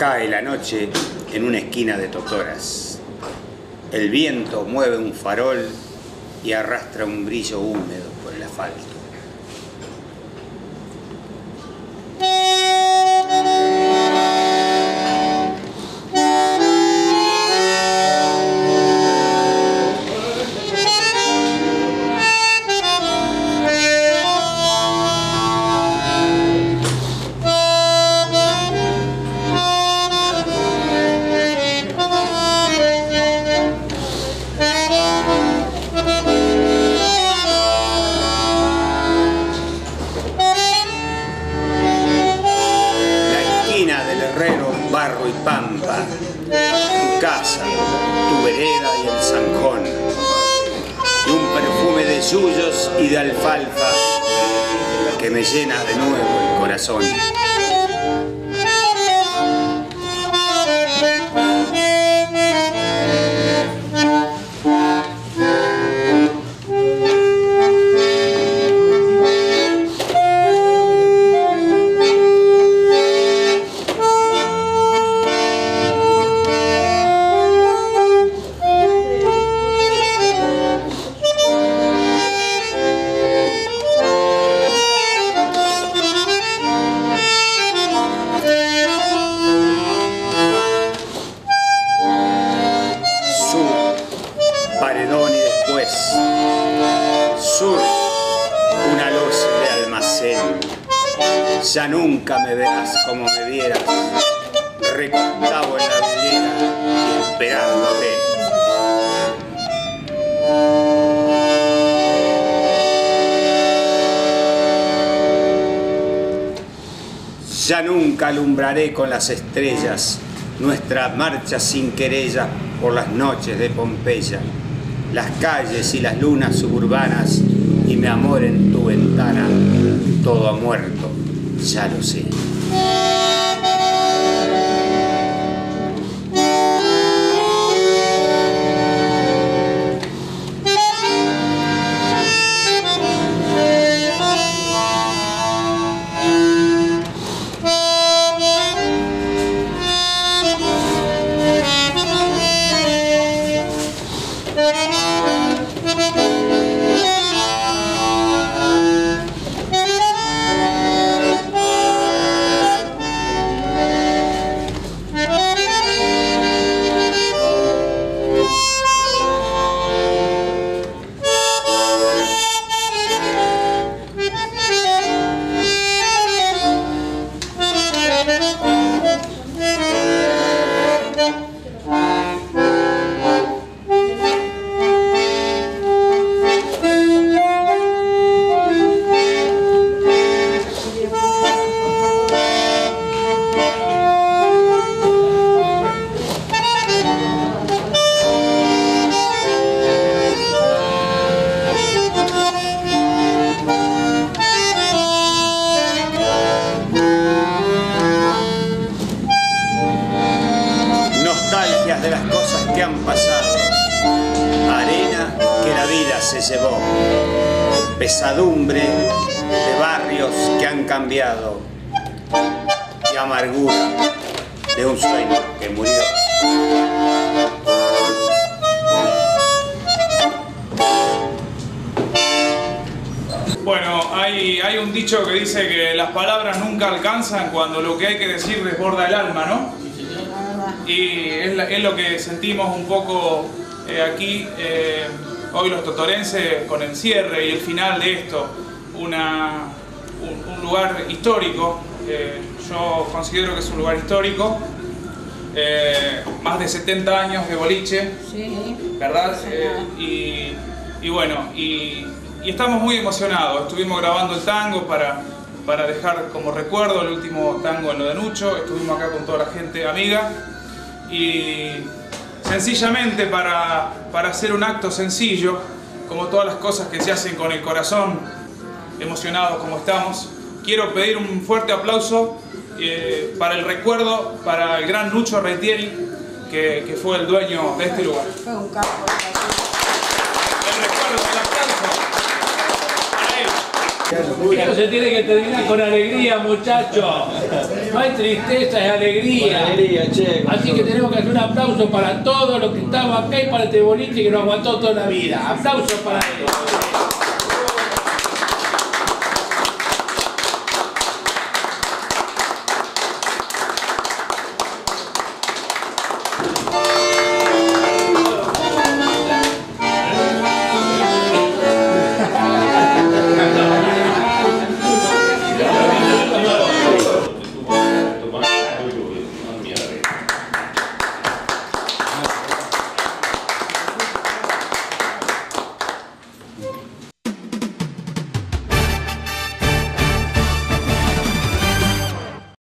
Cae la noche en una esquina de Totoras. El viento mueve un farol y arrastra un brillo húmedo por el asfalto. Y pampa, tu casa, tu vereda y el zanjón, y un perfume de yuyos y de alfalfa que me llena de nuevo el corazón. Ya nunca me verás como me vieras, recostado en la vidriera y esperándote. Ya nunca alumbraré con las estrellas nuestra marcha sin querella por las noches de Pompeya, las calles y las lunas suburbanas y mi amor en tu ventana, todo ha muerto, ya lo sé. Han pasado, arena que la vida se llevó, pesadumbre de barrios que han cambiado y amargura de un sueño que murió. Bueno, hay, hay un dicho que dice que las palabras nunca alcanzan cuando lo que hay que decir desborda el alma, ¿no? Y es, la- es lo que sentimos un poco eh, aquí, eh, hoy los totorenses, con el cierre y el final de esto, una, un, un lugar histórico, eh, yo considero que es un lugar histórico, eh, más de 70 años de boliche, Sí. ¿verdad? Y, y bueno, y, y estamos muy emocionados. Estuvimos grabando el tango para, para dejar como recuerdo el último tango en lo de Nucho. Estuvimos acá con toda la gente amiga. Y sencillamente para, para hacer un acto sencillo, como todas las cosas que se hacen con el corazón, emocionados como estamos, quiero pedir un fuerte aplauso eh, para el recuerdo, para el gran Lucho Retieri, que, que fue el dueño de este lugar. Fue un campo de El recuerdo, el aplauso para él. Esto se tiene que terminar con alegría, muchachos. No hay tristeza, es alegría. Así que tenemos que hacer un aplauso para todos los que estamos acá y para este boliche que nos aguantó toda la vida. Aplausos para ellos.